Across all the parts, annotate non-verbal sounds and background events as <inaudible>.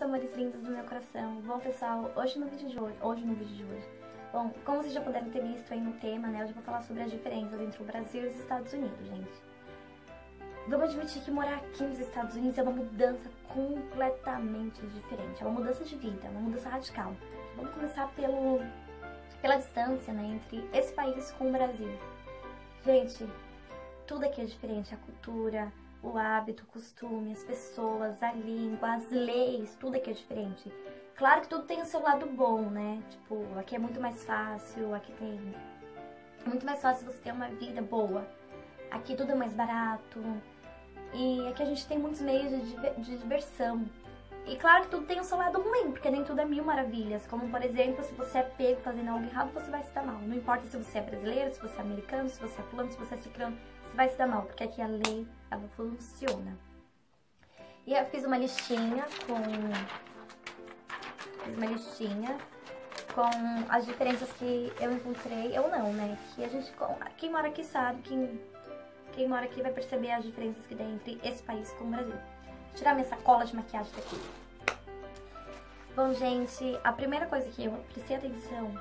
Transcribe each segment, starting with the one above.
meus amores lindos do meu coração. Bom, pessoal, hoje no vídeo de hoje, hoje no vídeo de hoje, bom, como vocês já puderam ter visto aí no tema, né, hoje eu vou falar sobre as diferenças entre o Brasil e os Estados Unidos, gente. Vamos admitir que morar aqui nos Estados Unidos é uma mudança completamente diferente, é uma mudança de vida, é uma mudança radical. Vamos começar pelo, pela distância, né, entre esse país com o Brasil. Gente, tudo aqui é diferente, a cultura, o hábito, o costume, as pessoas, a língua, as leis, tudo aqui é diferente. Claro que tudo tem o seu lado bom, né? Tipo, aqui é muito mais fácil, aqui tem. É muito mais fácil você ter uma vida boa. Aqui tudo é mais barato. E aqui a gente tem muitos meios de, de diversão. E claro que tudo tem o seu lado ruim, porque nem tudo é mil maravilhas. Como, por exemplo, se você é pego fazendo algo errado, você vai se dar mal. Não importa se você é brasileiro, se você é americano, se você é fulano, se você é ciclano, vai se dar mal, porque aqui a lei, ela funciona. E eu fiz uma listinha com... Fiz uma listinha com as diferenças que eu encontrei, eu não, né? Que a gente, quem mora aqui sabe, quem, quem mora aqui vai perceber as diferenças que tem entre esse país com o Brasil. Vou tirar minha sacola de maquiagem daqui. Bom, gente, a primeira coisa que eu prestei atenção,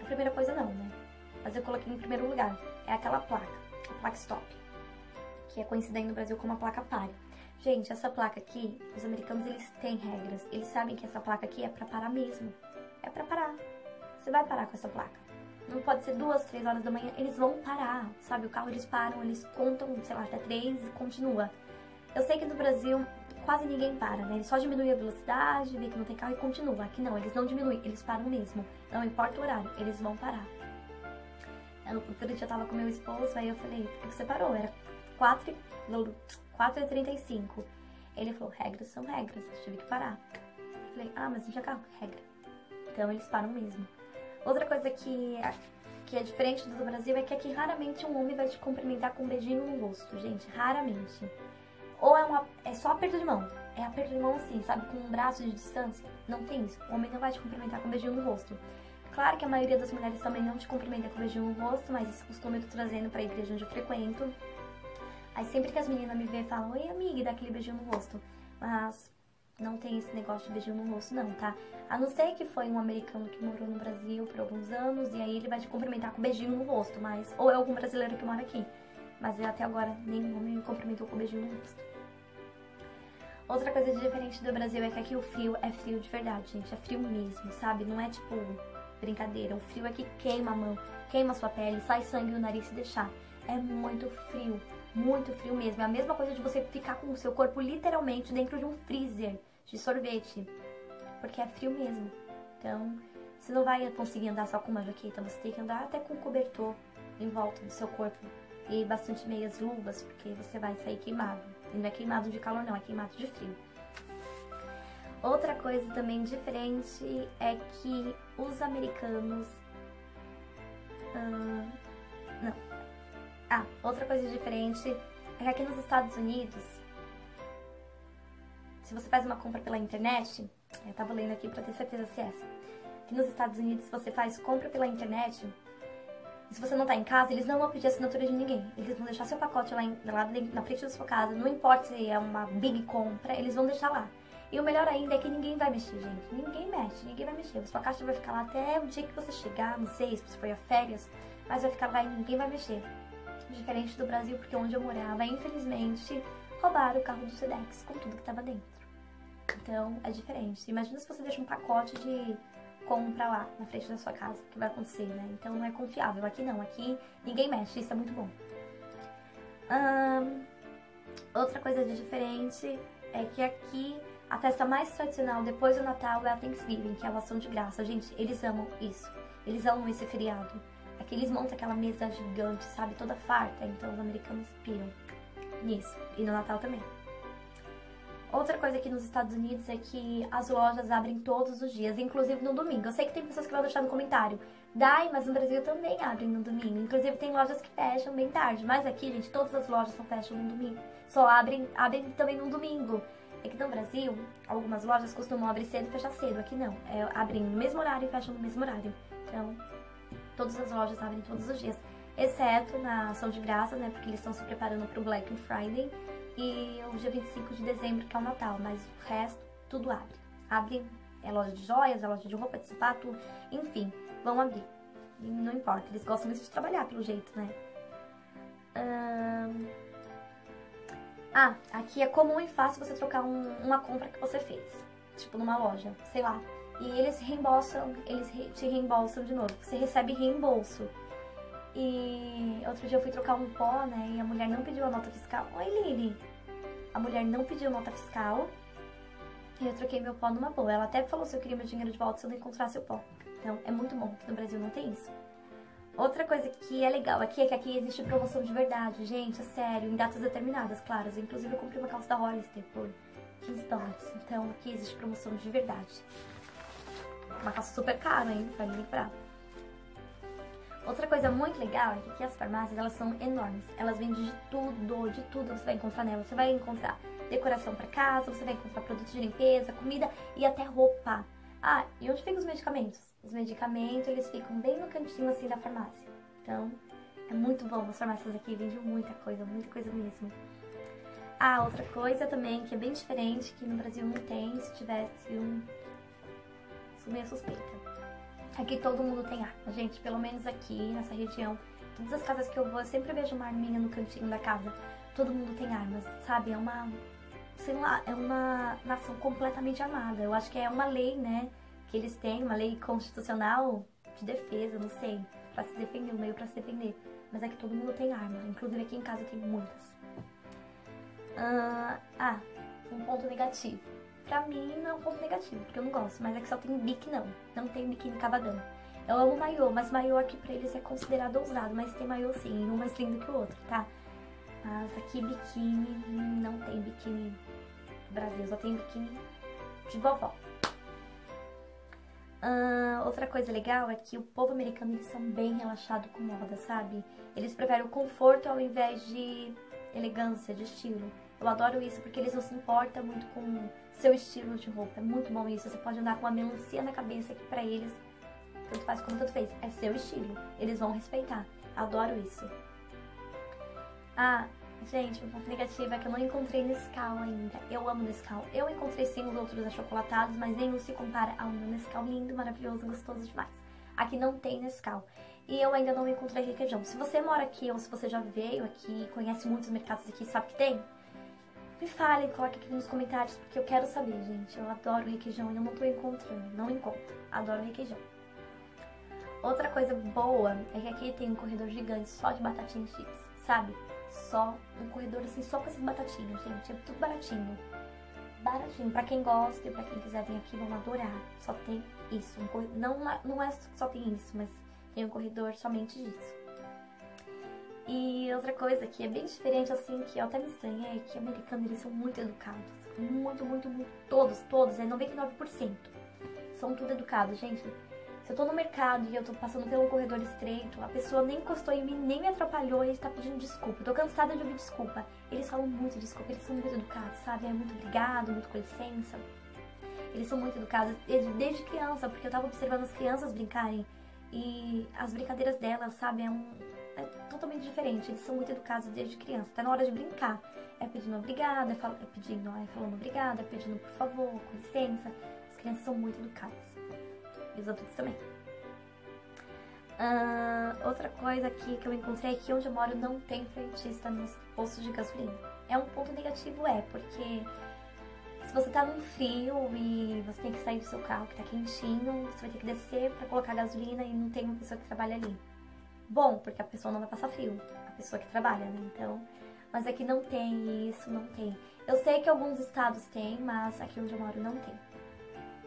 a primeira coisa não, né? Mas eu coloquei em primeiro lugar, é aquela placa placa stop, que é conhecida aí no Brasil como a placa pare. Gente, essa placa aqui, os americanos eles têm regras. Eles sabem que essa placa aqui é pra parar mesmo. É pra parar. Você vai parar com essa placa. Não pode ser duas, três horas da manhã. Eles vão parar, sabe? O carro eles param, eles contam, sei lá, até três e continua. Eu sei que no Brasil quase ninguém para, né? Eles só diminuem a velocidade, vê que não tem carro e continua. Aqui não, eles não diminuem, eles param mesmo. Não importa o horário, eles vão parar. Outro dia eu tava com meu esposo, aí eu falei, por que você parou? Era 4, 4h35. Ele falou, regras são regras, eu tive que parar. Eu falei, ah, mas não tinha carro? Regra. Então eles param mesmo. Outra coisa que, que é diferente do Brasil é que aqui raramente um homem vai te cumprimentar com um beijinho no rosto, gente. Raramente. Ou é, uma, é só aperto de mão. É aperto de mão assim, sabe? Com um braço de distância. Não tem isso. O homem não vai te cumprimentar com um beijinho no rosto. Claro que a maioria das mulheres também não te cumprimenta com beijinho no rosto, mas esse costume eu tô trazendo pra igreja onde eu frequento. Aí sempre que as meninas me veem, falam, oi amiga, e dá aquele beijinho no rosto. Mas não tem esse negócio de beijinho no rosto não, tá? A não ser que foi um americano que morou no Brasil por alguns anos e aí ele vai te cumprimentar com beijinho no rosto, mas... Ou é algum brasileiro que mora aqui. Mas até agora nenhum me cumprimentou com beijinho no rosto. Outra coisa diferente do Brasil é que aqui o frio é frio de verdade, gente. É frio mesmo, sabe? Não é tipo brincadeira. O frio é que queima a mão, queima a sua pele, sai sangue no nariz se deixar. É muito frio, muito frio mesmo. É a mesma coisa de você ficar com o seu corpo literalmente dentro de um freezer de sorvete. Porque é frio mesmo. Então, você não vai conseguir andar só com uma jaqueta, você tem que andar até com um cobertor em volta do seu corpo. E bastante meias luvas, porque você vai sair queimado. E não é queimado de calor não, é queimado de frio. Outra coisa também diferente é que os americanos. Hum, não. Ah, outra coisa diferente é que aqui nos Estados Unidos, se você faz uma compra pela internet, eu tava lendo aqui pra ter certeza se é essa. Aqui nos Estados Unidos, você faz compra pela internet, se você não tá em casa, eles não vão pedir assinatura de ninguém. Eles vão deixar seu pacote lá, em, lá na frente da sua casa. Não importa se é uma big compra, eles vão deixar lá. E o melhor ainda é que ninguém vai mexer, gente. Ninguém mexe, ninguém vai mexer. Sua caixa vai ficar lá até o dia que você chegar, não sei se você foi a férias, mas vai ficar lá e ninguém vai mexer. Diferente do Brasil, porque onde eu morava, infelizmente, roubaram o carro do Sedex com tudo que estava dentro. Então, é diferente. Imagina se você deixa um pacote de compra lá na frente da sua casa, o que vai acontecer, né? Então não é confiável. Aqui não, aqui ninguém mexe, isso é muito bom. Outra coisa de diferente é que aqui a festa mais tradicional depois do Natal é a Thanksgiving, que é a ação de graça. Gente, eles amam isso. Eles amam esse feriado. Aqui eles montam aquela mesa gigante, sabe? Toda farta. Então os americanos piram nisso. E no Natal também. Outra coisa aqui nos Estados Unidos é que as lojas abrem todos os dias, inclusive no domingo. Eu sei que tem pessoas que vão deixar no comentário. Dai, mas no Brasil também abrem no domingo. Inclusive tem lojas que fecham bem tarde. Mas aqui, gente, todas as lojas só fecham no domingo. Só abrem, abrem também no domingo. É que no Brasil, algumas lojas costumam abrir cedo e fechar cedo. Aqui não. É, abrem no mesmo horário e fecham no mesmo horário. Então, todas as lojas abrem todos os dias. Exceto na ação de graças, né? Porque eles estão se preparando para o Black Friday. E o dia 25 de dezembro, que é o Natal. Mas o resto, tudo abre. Abre, é loja de joias, é loja de roupa, de sapato, enfim, vão abrir. Não importa, eles gostam muito de trabalhar pelo jeito, né? Hum... Ah, aqui é comum e fácil você trocar um, uma compra que você fez. Tipo numa loja, sei lá. E eles reembolsam, eles re te reembolsam de novo. Você recebe reembolso. E outro dia eu fui trocar um pó, né? E a mulher não pediu a nota fiscal. Oi, Lili. A mulher não pediu nota fiscal. E eu troquei meu pó numa boa. Ela até falou se eu queria meu dinheiro de volta se eu não encontrasse o pó. Então, é muito bom. Aqui no Brasil não tem isso. Outra coisa que é legal aqui é que aqui existe promoção de verdade, gente, é sério, em datas determinadas, claro. Inclusive eu comprei uma calça da Hollister por 15 dólares. Então aqui existe promoção de verdade. Uma calça super cara, hein, pra lembrar. Outra coisa muito legal é que aqui as farmácias, elas são enormes. Elas vendem de tudo, de tudo você vai encontrar nela. Você vai encontrar decoração para casa, você vai encontrar produtos de limpeza, comida e até roupa. Ah, e onde ficam os medicamentos? Os medicamentos, eles ficam bem no cantinho assim da farmácia. Então, é muito bom. As farmácias aqui vendem muita coisa, muita coisa mesmo. Ah, outra coisa também que é bem diferente, que no Brasil não tem, se tivesse um... Sou meio suspeita. Aqui todo mundo tem arma, gente, pelo menos aqui nessa região. Todas as casas que eu vou, eu sempre vejo uma arminha no cantinho da casa. Todo mundo tem armas, sabe? É uma, sei lá, é uma nação completamente armada. Eu acho que é uma lei, né, que eles têm, uma lei constitucional de defesa, não sei, para se defender, um meio para se defender. Mas é que todo mundo tem arma, inclusive aqui em casa tem muitas. Uh, ah, um ponto negativo. Pra mim não é um ponto negativo, porque eu não gosto, mas é que só tem bique não. Não tem biquíni cavadão. Eu amo maiô, mas maiô aqui pra eles é considerado ousado, mas tem maiô sim, um mais lindo que o outro, tá? Mas aqui biquíni, não tem biquíni no Brasil, só tem biquíni de vovó. Uh, outra coisa legal é que o povo americano, eles são bem relaxados com moda, sabe? Eles preferem o conforto ao invés de elegância, de estilo. Eu adoro isso porque eles não se importam muito com seu estilo de roupa. É muito bom isso. Você pode andar com uma melancia na cabeça que pra eles, tanto faz como tanto fez. É seu estilo. Eles vão respeitar. Adoro isso. Ah, gente, um ponto negativo é que eu não encontrei Nescau ainda. Eu amo Nescau. Eu encontrei sim os outros achocolatados, mas nenhum se compara ao meu Nescau lindo, maravilhoso, gostoso demais. Aqui não tem Nescau. E eu ainda não encontrei requeijão. Se você mora aqui ou se você já veio aqui, conhece muitos mercados aqui, sabe que tem? Me falem, coloque aqui nos comentários, porque eu quero saber, gente. Eu adoro requeijão e eu não tô encontrando, não encontro. Adoro requeijão. Outra coisa boa é que aqui tem um corredor gigante só de batatinha chips, sabe? Só um corredor assim, só com essas batatinhas, gente. É tudo baratinho. Baratinho. Pra quem gosta e pra quem quiser vir aqui, vão adorar. Só tem isso. Um corredor... não, não é só tem isso, mas tem um corredor somente disso. E outra coisa que é bem diferente, assim, que eu até me estranhei, é que americanos, eles são muito educados. Muito, muito, muito. Todos, todos, é 99%. São tudo educados, gente. Se eu tô no mercado e eu tô passando pelo corredor estreito, a pessoa nem encostou em mim, nem me atrapalhou e está pedindo desculpa. Eu tô cansada de ouvir desculpa. Eles falam muito desculpa, eles são muito educados, sabe? É muito obrigado, muito com licença. Eles são muito educados desde criança, porque eu tava observando as crianças brincarem e as brincadeiras delas, sabe? É um, é totalmente diferente. Eles são muito educados desde criança. Até na hora de brincar. É pedindo obrigada, é, fal é pedindo, é falando obrigada, é pedindo por favor, com licença. As crianças são muito educadas. E os adultos também. Uh, outra coisa aqui que eu encontrei é que onde eu moro não tem frentista nos postos de gasolina. É um ponto negativo, é, porque se você tá num frio e você tem que sair do seu carro que tá quentinho, você vai ter que descer para colocar gasolina e não tem uma pessoa que trabalha ali bom, porque a pessoa não vai passar frio, a pessoa que trabalha, né? Então, mas aqui não tem isso, não tem. Eu sei que alguns estados têm, mas aqui onde eu moro não tem.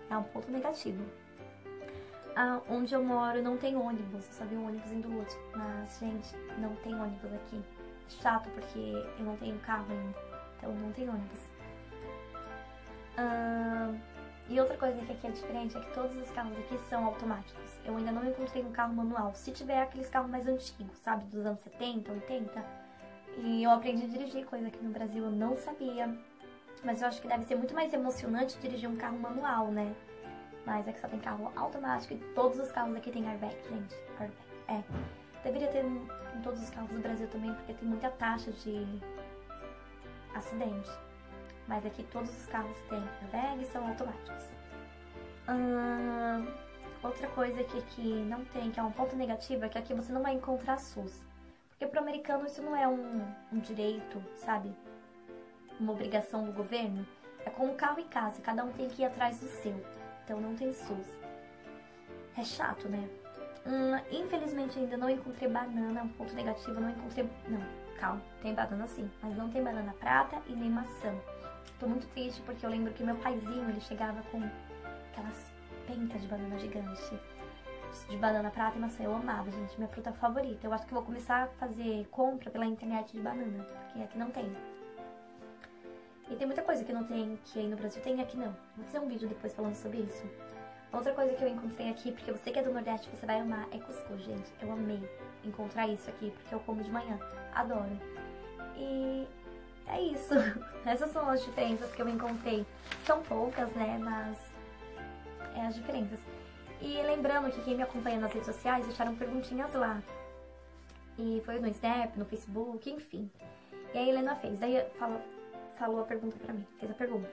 É um ponto negativo. Onde eu moro não tem ônibus, só vi ônibus indo hoje. Mas, gente, não tem ônibus aqui. Chato, porque eu não tenho carro ainda. Então não tem ônibus. E outra coisa que aqui é diferente é que todos os carros aqui são automáticos. Eu ainda não encontrei um carro manual. Se tiver aqueles carros mais antigos, sabe, dos anos 70, 80. E eu aprendi a dirigir, coisa que no Brasil eu não sabia. Mas eu acho que deve ser muito mais emocionante dirigir um carro manual, né? Mas é que só tem carro automático e todos os carros aqui tem airbag, gente. Airbag, é. Deveria ter em todos os carros do Brasil também, porque tem muita taxa de acidente. Mas aqui todos os carros têm airbag e são automáticos. Hum, outra coisa que aqui não tem, que é um ponto negativo, é que aqui você não vai encontrar SUS. Porque pro americano isso não é um, um direito, sabe? Uma obrigação do governo. É como carro e casa, cada um tem que ir atrás do seu. Então não tem SUS. É chato, né? Hum, infelizmente ainda não encontrei banana, um ponto negativo, não encontrei. Não, calma, tem banana sim, mas não tem banana prata e nem maçã. Tô muito triste porque eu lembro que meu paizinho ele chegava com aquelas pentas de banana gigante. De banana prata e maçã, eu amava, gente, minha fruta favorita. Eu acho que vou começar a fazer compra pela internet de banana, porque aqui não tem. E tem muita coisa que não tem, que aí no Brasil tem, aqui não. Vou fazer um vídeo depois falando sobre isso. Outra coisa que eu encontrei aqui, porque você que é do Nordeste, você vai amar, é cuscuz, gente. Eu amei encontrar isso aqui, porque eu como de manhã. Adoro. E é isso. <laughs> Essas são as diferenças que eu encontrei. São poucas, né? Mas é as diferenças. E lembrando que quem me acompanha nas redes sociais deixaram perguntinhas lá. E foi no Snap, no Facebook, enfim. E a Helena fez. Daí falou, falou a pergunta pra mim, fez a pergunta.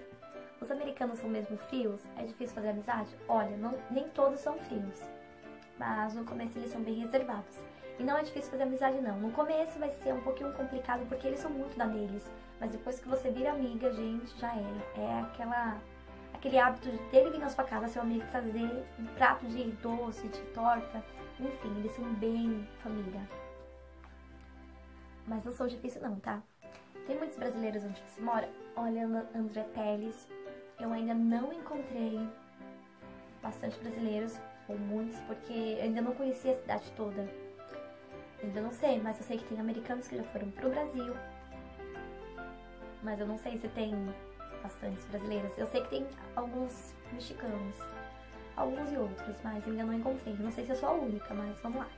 Os americanos são mesmo frios? É difícil fazer amizade? Olha, não, nem todos são frios. Mas no começo eles são bem reservados. E não é difícil fazer amizade, não. No começo vai ser um pouquinho complicado porque eles são muito da deles. Mas depois que você vira amiga, gente, já é. É aquela, aquele hábito de dele vir na sua casa, seu amigo trazer um prato de doce, de torta. Enfim, eles são bem família. Mas não são difíceis, não, tá? Tem muitos brasileiros onde você mora? Olha, André Teles, eu ainda não encontrei bastante brasileiros, ou muitos, porque eu ainda não conhecia a cidade toda. Ainda não sei, mas eu sei que tem americanos que já foram pro Brasil. Mas eu não sei se tem bastantes brasileiros. Eu sei que tem alguns mexicanos. Alguns e outros, mas ainda não encontrei. Não sei se eu sou a única, mas vamos lá.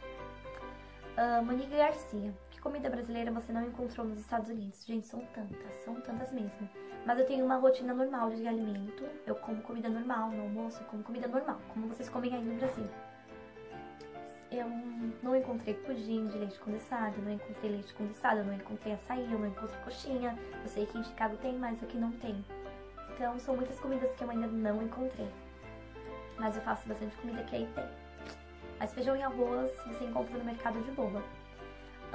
Uh, Monique Garcia. Que comida brasileira você não encontrou nos Estados Unidos? Gente, são tantas, são tantas mesmo. Mas eu tenho uma rotina normal de alimento. Eu como comida normal no almoço, eu como comida normal, como vocês comem aí no Brasil. Eu não encontrei pudim de leite condensado, não encontrei leite condensado, não encontrei açaí, eu não encontrei coxinha. Eu sei que em Chicago tem, mas aqui não tem. Então são muitas comidas que eu ainda não encontrei. Mas eu faço bastante comida que aí tem. Mas feijão e arroz você encontra no mercado de boa.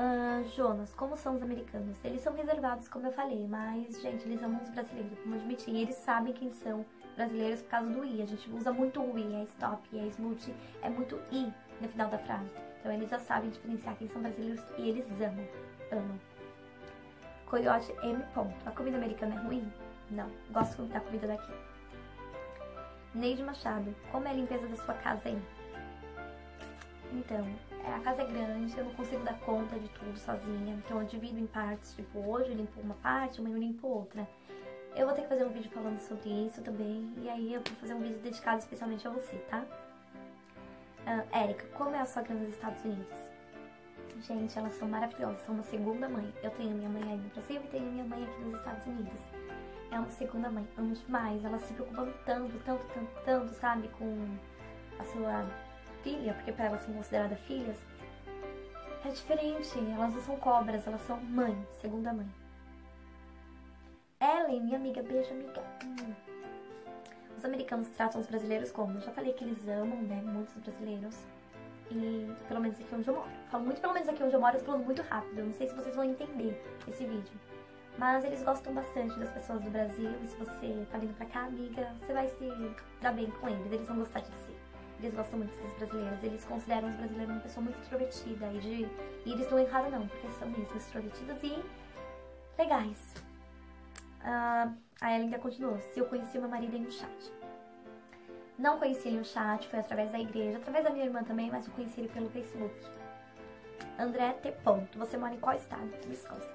Uh, Jonas, como são os americanos? Eles são reservados, como eu falei, mas, gente, eles amam os brasileiros, como admitir. Eles sabem quem são brasileiros por causa do I. A gente usa muito o I, é stop, é smoothie, é muito I no final da frase. Então eles já sabem diferenciar quem são brasileiros e eles amam, amam. Coyote M. Ponto. A comida americana é ruim? Não, gosto da comida daqui. Neide Machado, como é a limpeza da sua casa aí? Então, a casa é grande, eu não consigo dar conta de tudo sozinha, então eu divido em partes, tipo, hoje eu limpo uma parte, amanhã eu limpo outra. Eu vou ter que fazer um vídeo falando sobre isso também, e aí eu vou fazer um vídeo dedicado especialmente a você, tá? Uh, Érica, como é a sogra nos Estados Unidos? Gente, elas são maravilhosas, são uma segunda mãe. Eu tenho minha mãe aí no Brasil e tenho minha mãe aqui nos Estados Unidos. É uma segunda mãe, amo demais. Elas se preocupam tanto, tanto, tanto, tanto, sabe, com a sua filha, porque para elas são consideradas filhas, é diferente. Elas não são cobras, elas são mãe, segunda mãe. Ellen, minha amiga, beijo, amiga. Hum. Os americanos tratam os brasileiros como? Eu já falei que eles amam, né? Muitos brasileiros. E pelo menos aqui onde eu moro. Falo muito pelo menos aqui onde eu moro, eu tô falando muito rápido. Não sei se vocês vão entender esse vídeo. Mas eles gostam bastante das pessoas do Brasil. E se você tá vindo pra cá, amiga, você vai se dar bem com eles. Eles vão gostar de você eles gostam muito dos brasileiros. Eles consideram os brasileiros uma pessoa muito extrovertida. E, de, e eles não erraram não, porque são mesmo extrovertidas e legais. Uh, a Ellen ainda continuou. Se eu conheci meu marido em um chat. Não conheci ele no chat, foi através da igreja, através da minha irmã também, mas eu conheci ele pelo Facebook. André T. Ponto. Você mora em qual estado? Wisconsin.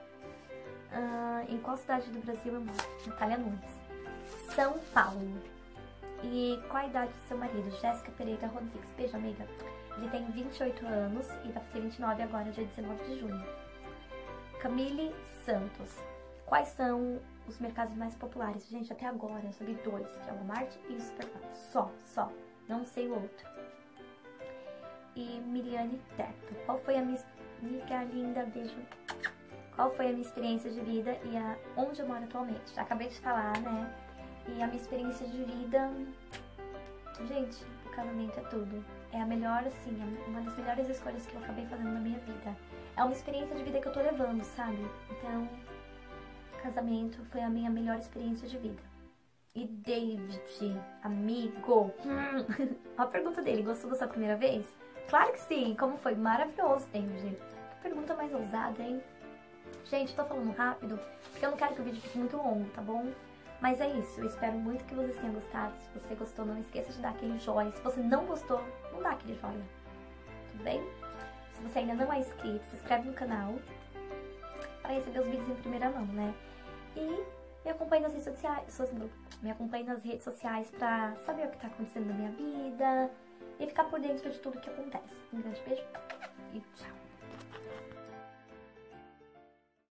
Uh, em qual cidade do Brasil eu moro? Natália Nunes. São Paulo. E qual a idade do seu marido? Jéssica Pereira Rodrigues. Beijo, amiga. Ele tem 28 anos e vai fazer 29 agora, dia 19 de junho. Camille Santos. Quais são os mercados mais populares? Gente, até agora eu sabia dois, que é o Walmart e o Supermercado. Só, só. Não sei o outro. E Miriane Teto. Qual foi a minha... Amiga linda, beijo. Qual foi a minha experiência de vida e a... onde eu moro atualmente? Acabei de falar, né? E a minha experiência de vida Gente, o casamento é tudo. É a melhor, assim, é uma das melhores escolhas que eu acabei fazendo na minha vida. É uma experiência de vida que eu tô levando, sabe? Então, casamento foi a minha melhor experiência de vida. E David, amigo, hum, <laughs> a pergunta dele, gostou da sua primeira vez? Claro que sim, como foi? Maravilhoso, David. Que pergunta mais ousada, hein? Gente, tô falando rápido, porque eu não quero que o vídeo fique muito longo, tá bom? Mas é isso, eu espero muito que vocês tenham gostado. Se você gostou, não esqueça de dar aquele joinha. Se você não gostou, não dá aquele joinha. Tudo bem? Se você ainda não é inscrito, se inscreve no canal para receber os vídeos em primeira mão, né? E me acompanhe nas redes sociais, me acompanhe nas redes sociais pra saber o que tá acontecendo na minha vida e ficar por dentro de tudo que acontece. Um grande beijo e tchau!